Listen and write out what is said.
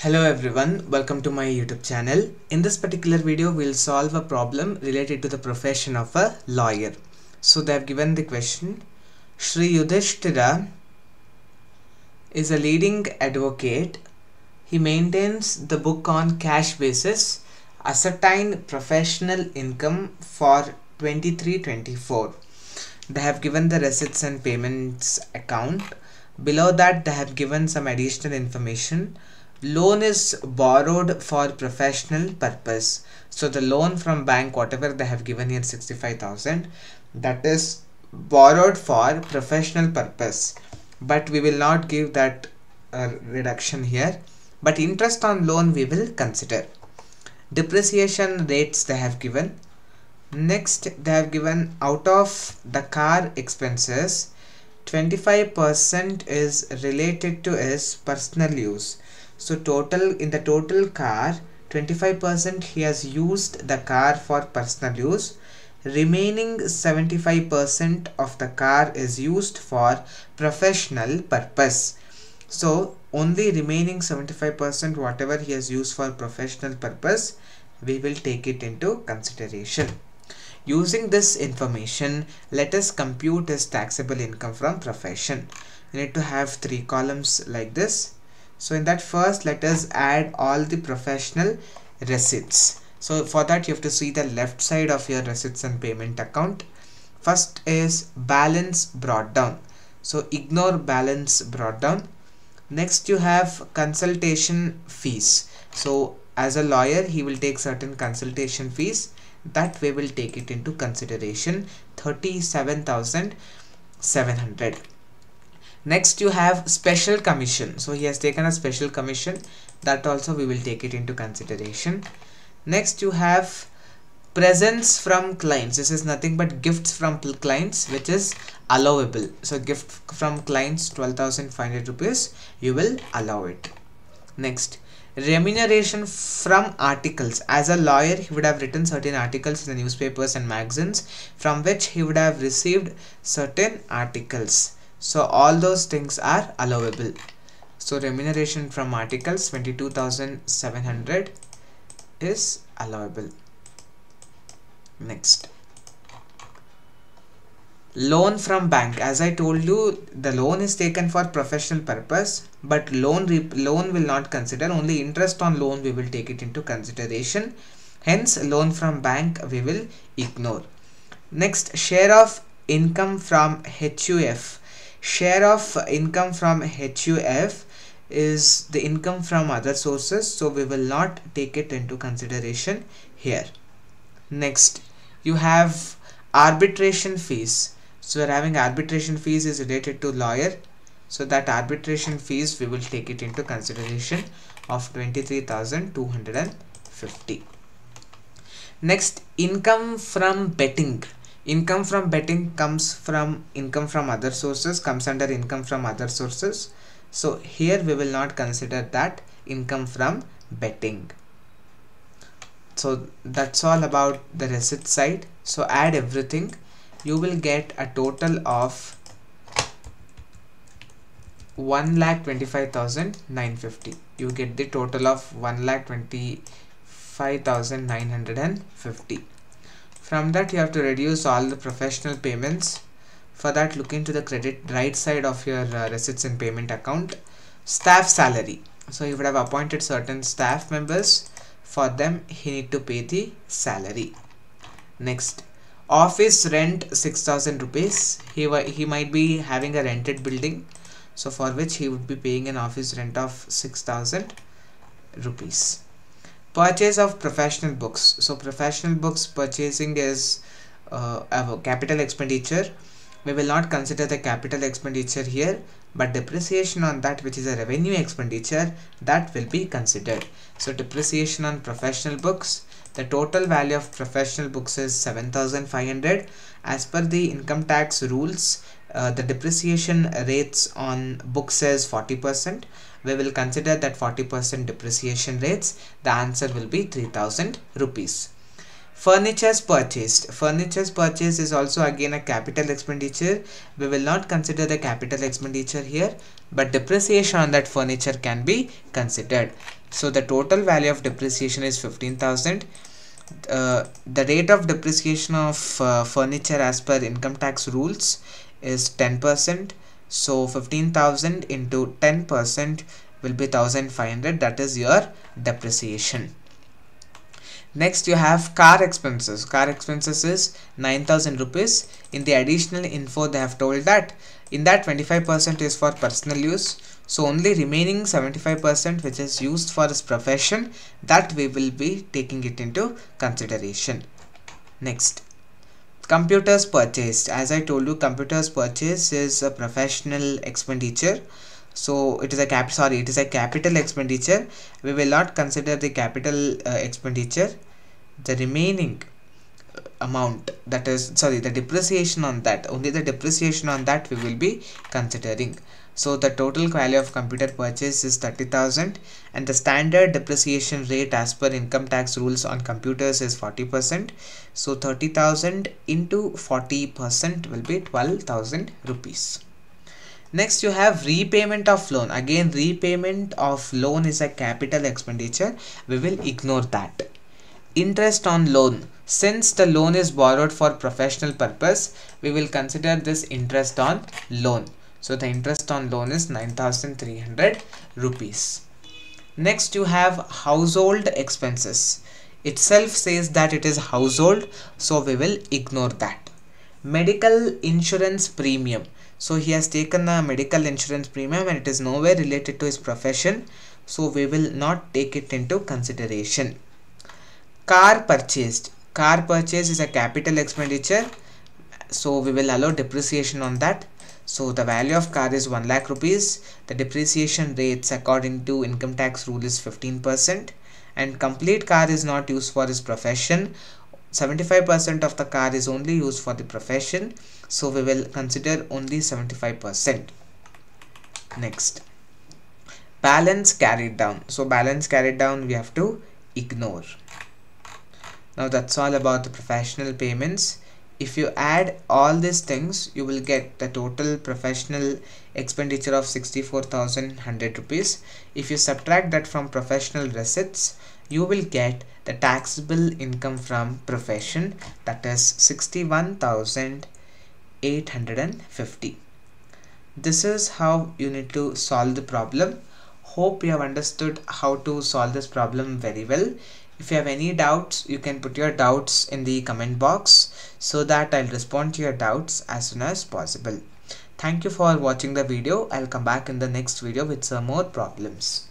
Hello everyone, welcome to my YouTube channel. In this particular video, we'll solve a problem related to the profession of a lawyer. So they have given the question, Sri Yudhishthira is a leading advocate. He maintains the book on cash basis, ascertain professional income for 23-24. They have given the receipts and payments account. Below that, they have given some additional information loan is borrowed for professional purpose. So the loan from bank whatever they have given here 65000 that is borrowed for professional purpose. But we will not give that uh, reduction here. But interest on loan we will consider. Depreciation rates they have given. Next they have given out of the car expenses 25% is related to his personal use so total in the total car 25% he has used the car for personal use. Remaining 75% of the car is used for professional purpose. So only remaining 75% whatever he has used for professional purpose we will take it into consideration. Using this information let us compute his taxable income from profession. You need to have three columns like this so in that first let us add all the professional receipts. So for that you have to see the left side of your receipts and payment account. First is balance brought down. So ignore balance brought down. Next you have consultation fees. So as a lawyer he will take certain consultation fees. That we will take it into consideration. 37700 next you have special commission. So he has taken a special commission. That also we will take it into consideration. Next you have presents from clients. This is nothing but gifts from clients which is allowable. So gift from clients 12500 rupees you will allow it. Next remuneration from articles. As a lawyer he would have written certain articles in the newspapers and magazines from which he would have received certain articles so all those things are allowable. So remuneration from articles 22700 is allowable. Next. Loan from bank. As i told you the loan is taken for professional purpose but loan loan will not consider only interest on loan we will take it into consideration. Hence loan from bank we will ignore. Next share of income from huf share of income from HUF is the income from other sources so we will not take it into consideration here. Next you have arbitration fees. So we're having arbitration fees is related to lawyer. So that arbitration fees we will take it into consideration of 23250 next income from betting income from betting comes from income from other sources comes under income from other sources. So here we will not consider that income from betting. So that's all about the receipt side. So add everything. You will get a total of 1 lakh 25,950 you get the total of 1 lakh 25,950 from that you have to reduce all the professional payments. For that look into the credit right side of your uh, receipts and payment account. Staff salary. So you would have appointed certain staff members. For them he need to pay the salary. Next. Office rent 6000 rupees. He he might be having a rented building. So for which he would be paying an office rent of 6000 rupees purchase of professional books. So professional books purchasing is uh, a capital expenditure. We will not consider the capital expenditure here but depreciation on that which is a revenue expenditure that will be considered. So depreciation on professional books the total value of professional books is 7500 as per the income tax rules uh, the depreciation rates on books is 40% we will consider that 40% depreciation rates the answer will be 3000 rupees. Furnitures purchased. Furnitures purchased is also again a capital expenditure. We will not consider the capital expenditure here but depreciation on that furniture can be considered. So the total value of depreciation is 15000 uh, the rate of depreciation of uh, furniture as per income tax rules is 10% so 15000 into 10% will be 1500 that is your depreciation. Next you have car expenses. Car expenses is 9000 rupees. In the additional info they have told that in that 25% is for personal use. So only remaining 75% which is used for his profession that we will be taking it into consideration. Next computers purchased. As i told you computers purchase is a professional expenditure. So it is a cap sorry it is a capital expenditure. We will not consider the capital uh, expenditure the remaining amount that is sorry the depreciation on that only the depreciation on that we will be considering so the total value of computer purchase is 30000 and the standard depreciation rate as per income tax rules on computers is 40% so 30000 into 40% will be 12000 rupees. Next you have repayment of loan. Again repayment of loan is a capital expenditure. We will ignore that. Interest on loan. Since the loan is borrowed for professional purpose we will consider this interest on loan so the interest on loan is 9300 rupees. Next you have household expenses. Itself says that it is household so we will ignore that. Medical insurance premium. So he has taken a medical insurance premium and it is nowhere related to his profession. So we will not take it into consideration. Car purchased. Car purchase is a capital expenditure. So we will allow depreciation on that so the value of car is 1 lakh rupees. The depreciation rates according to income tax rule is 15% and complete car is not used for his profession. 75% of the car is only used for the profession. So we will consider only 75% next. Balance carried down. So balance carried down we have to ignore. Now that's all about the professional payments if you add all these things you will get the total professional expenditure of 64,100 rupees. If you subtract that from professional receipts you will get the taxable income from profession that is 61,850 this is how you need to solve the problem hope you have understood how to solve this problem very well. If you have any doubts you can put your doubts in the comment box so that I'll respond to your doubts as soon as possible. Thank you for watching the video. I'll come back in the next video with some more problems